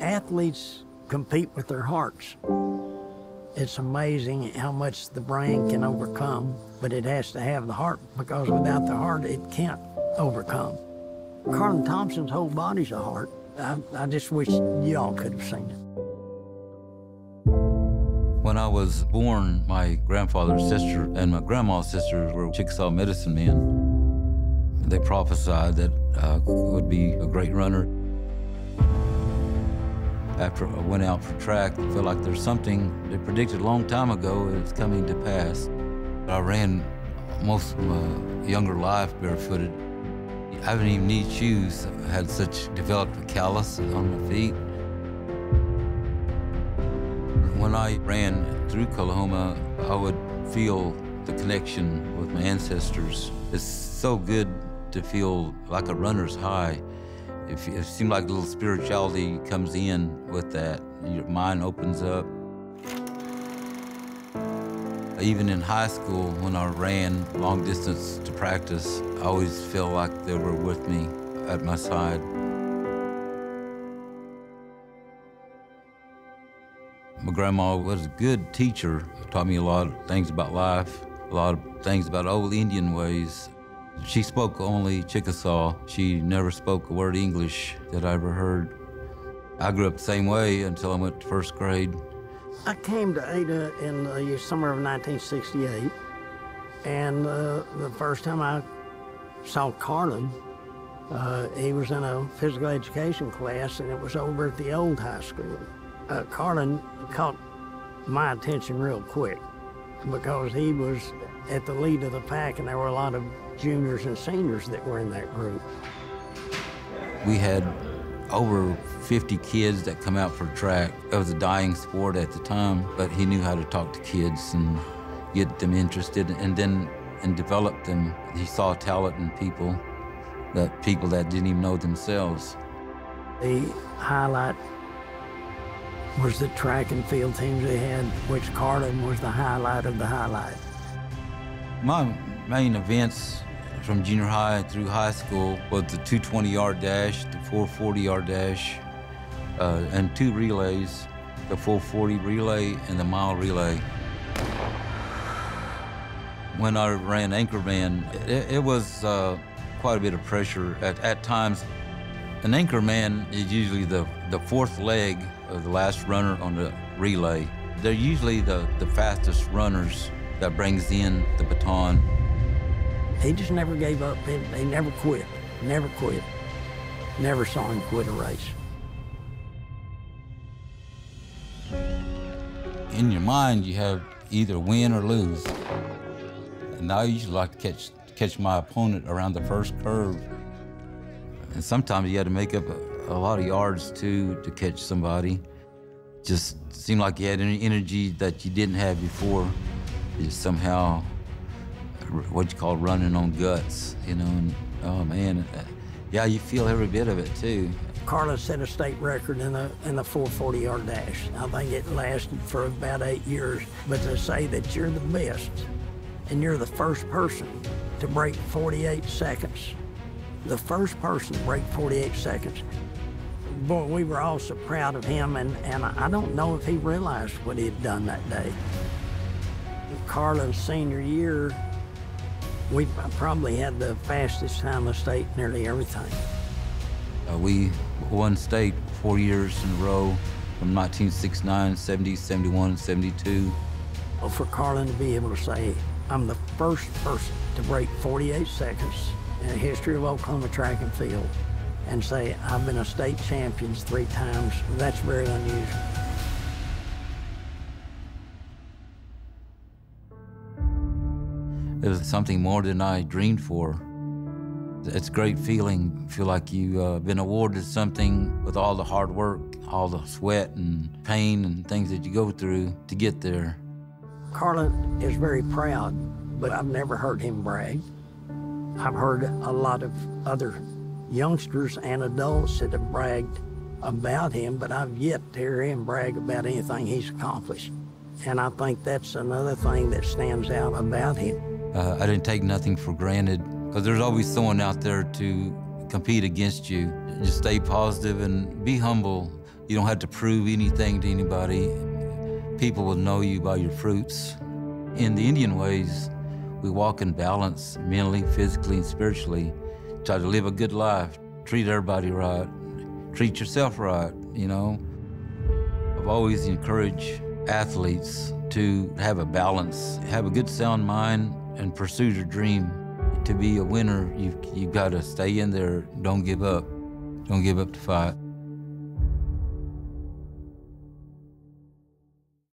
Athletes compete with their hearts. It's amazing how much the brain can overcome, but it has to have the heart because without the heart, it can't overcome. Carlin Thompson's whole body's a heart. I, I just wish y'all could have seen it. When I was born, my grandfather's sister and my grandma's sister were Chickasaw medicine men. They prophesied that I would be a great runner. After I went out for track, I felt like there's something they predicted a long time ago it's coming to pass. I ran most of my younger life barefooted. I haven't even need shoes. I had such developed callus on my feet. When I ran through Kullihoma, I would feel the connection with my ancestors. It's so good to feel like a runner's high. It, it seemed like a little spirituality comes in with that. Your mind opens up. Even in high school, when I ran long distance to practice, I always felt like they were with me at my side. My grandma was a good teacher, taught me a lot of things about life, a lot of things about old Indian ways. She spoke only Chickasaw. She never spoke a word of English that I ever heard. I grew up the same way until I went to first grade. I came to Ada in the summer of 1968, and uh, the first time I saw Carlin, uh, he was in a physical education class, and it was over at the old high school. Uh, Carlin caught my attention real quick because he was at the lead of the pack, and there were a lot of juniors and seniors that were in that group. We had over 50 kids that come out for track. It was a dying sport at the time, but he knew how to talk to kids and get them interested and then and develop them. He saw talent in people, that people that didn't even know themselves. The highlight was the track and field teams they had, which Carlin was the highlight of the highlight. My main events from junior high through high school was the 220 yard dash, the 440 yard dash, uh, and two relays, the 440 relay and the mile relay. When I ran Anchorman, it, it was uh, quite a bit of pressure at, at times. An anchor man is usually the, the fourth leg of the last runner on the relay. They're usually the, the fastest runners that brings in the baton. He just never gave up. They, he never quit. Never quit. Never saw him quit a race. In your mind, you have either win or lose. And I usually like to catch catch my opponent around the first curve. And sometimes you had to make up a, a lot of yards too to catch somebody. Just seemed like you had any energy that you didn't have before. You somehow what you call running on guts, you know. And oh man, uh, yeah, you feel every bit of it too. Carlin set a state record in the in the 440 yard dash. I think it lasted for about eight years. But to say that you're the best and you're the first person to break 48 seconds, the first person to break 48 seconds. Boy, we were all so proud of him, and, and I don't know if he realized what he had done that day. Carlin's senior year, we probably had the fastest time of state nearly everything. Uh, we won state four years in a row from 1969, 70, 71, 72. Well, for Carlin to be able to say, I'm the first person to break 48 seconds in the history of Oklahoma track and field and say, I've been a state champion three times, that's very unusual. It was something more than I dreamed for. It's a great feeling. Feel like you've uh, been awarded something with all the hard work, all the sweat and pain and things that you go through to get there. Carlin is very proud, but I've never heard him brag. I've heard a lot of other youngsters and adults that have bragged about him, but I've yet to hear him brag about anything he's accomplished. And I think that's another thing that stands out about him. Uh, I didn't take nothing for granted because there's always someone out there to compete against you. Just stay positive and be humble. You don't have to prove anything to anybody. People will know you by your fruits. In the Indian ways, we walk in balance mentally, physically, and spiritually. Try to live a good life, treat everybody right, treat yourself right, you know. I've always encouraged athletes to have a balance, have a good sound mind, and pursue your dream. To be a winner, you've, you've got to stay in there. Don't give up. Don't give up the fight.